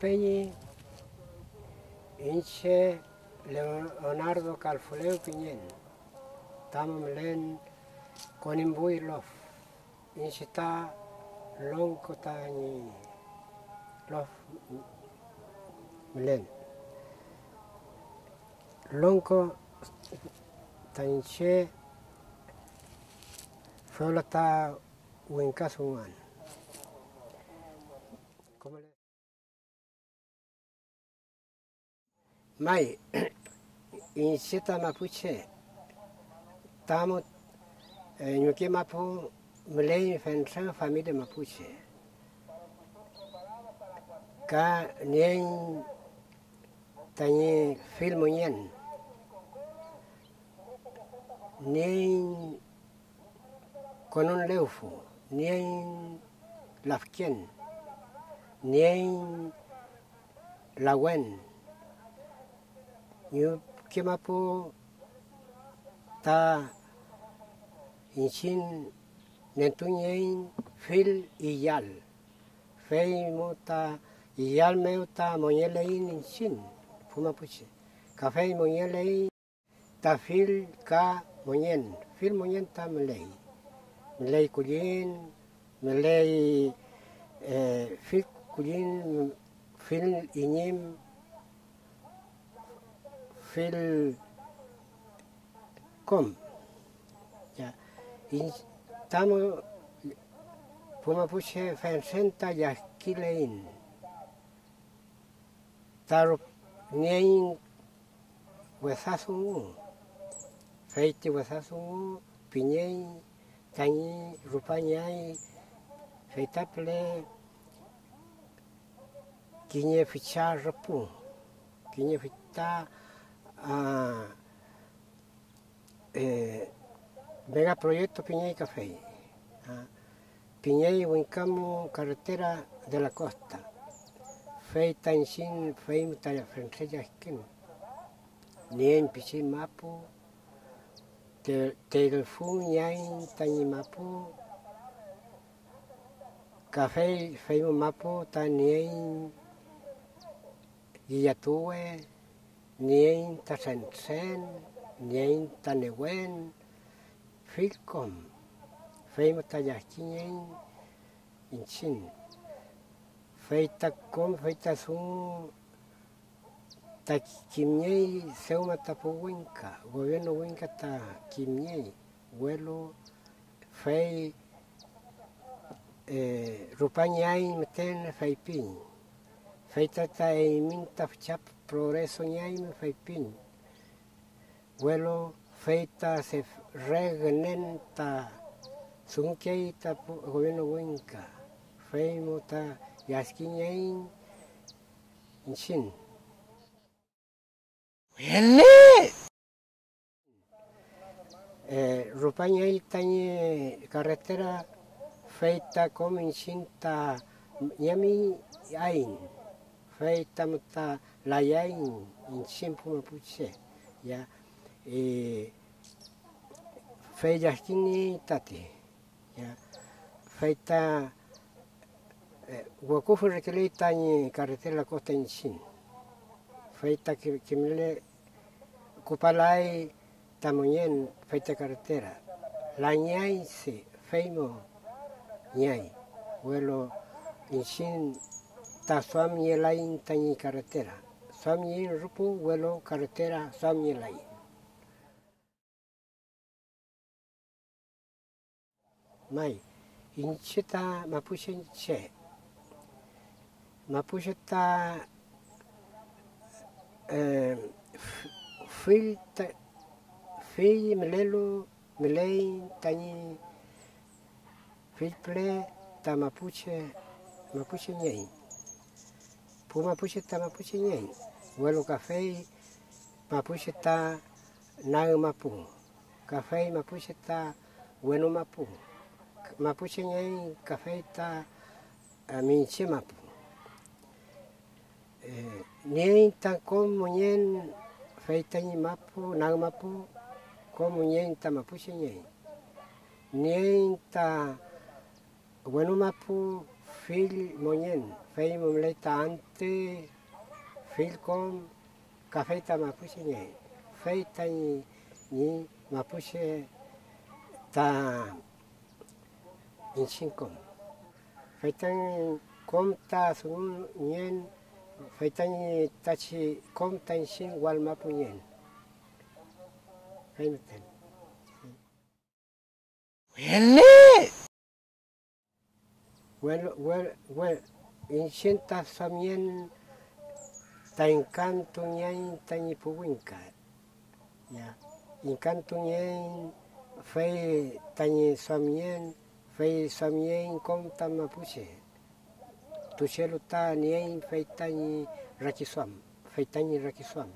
Peñi, Inche Leonardo Calfuleo Piñén, Tamo Melen, Conimbuy Lof, Inche ta Lonco Tani Lof Melen. Lonco Tanche Fue ta Winkasuan. mai in seta mapuche tamo eh, nyuke mapu mlei fentra famille mapuche. Ka nien tanye film nien. Nien konon leufu nien lafkien nien lawen. 옆기마포 다 인신 낸뚱예인 휠 이얄 페이모타 이알메우타 모니엘레인 인신 부마푸시. 카페이 모니엘레이 타필카 모니엔 필 모니엔 타멜레이 melei kulin melei eh, fil kulin fil inim Felcom. Ya. Y estamos como puse Fencenta y Aquilein. Taro Nien Huesazo. Feite Huesazo. Piñein. Tañi Rupañai. Feitaple. Quiñe fichar Rupu. Quiñe fichar a eh, mega proyecto Piñey Café. Ah, Piñey Wincamo carretera de la costa. Fei Tanshin, Fei Mutaya Francesa Esquino. Nien Pichin Mapu. Telfun Yain Tañi Mapu. Café Fei Mapu Tanien Guillatue. Nien ta sensen, nien ta newen, filkom, feima ta yakinyen, inchin. Feita com, feita sun, ta kimnyei, seuma ta po winka, gobierno winka ta kimnyei, vuelo, fei, eh, rupanyai meten fei pin. Feita ta eiminta chap progreso ñaime faipin. Vuelo feita se regnenta sunkeita gobierno winka. Feimo ta yaskiñain inchin. ¡Huele! Eh, Rupañail tañe carretera feita como inchinta ñami ain. Feita muta la yain inchin pumapuche. Ya. Eh, fe yaskini tati. Ya. Feita Guacufu requele tañe carretera la costa inchin. Feita que que me Cupalai tamuñen feita carretera. La ñay se feimo ñay. Vuelo inchin ta swam ye lain tangi karatera. Swam ye rupu welo karatera swam ye lain. Mai, Incheta mapuche inche. Mapuche ta eh, fil ta fil mlelu mlein tani fil ple ta mapuche mapuche nyein. Pô mapuche ta mapuche ñei. Huelo café mapuche ta nau mapu. Café mapuche ta bueno mapu. Mapuche ñei café ta minche mapu. Ñei eh, tan como ñen feita ñi mapu, nau mapu, como ñen ta mapuche ñei. Ñei ta bueno mapu, fil moñen, fei momleta ante, fil con cafeta mapuche ñe, fei tani ni mapuche ta inchin con. Fei tani com ta sun ñen, fei tani tachi com ta inchin wal mapu ñen. Fei meten. 웰레 Well, well, well, insienta samien tainkantu ñain tañipuwinkat. Ya. Inkantu ñain fei tañi samien fei samien komta mapuche. Tuchelu ta ñain fei tañi rakisuam, fei tañi rakisuam.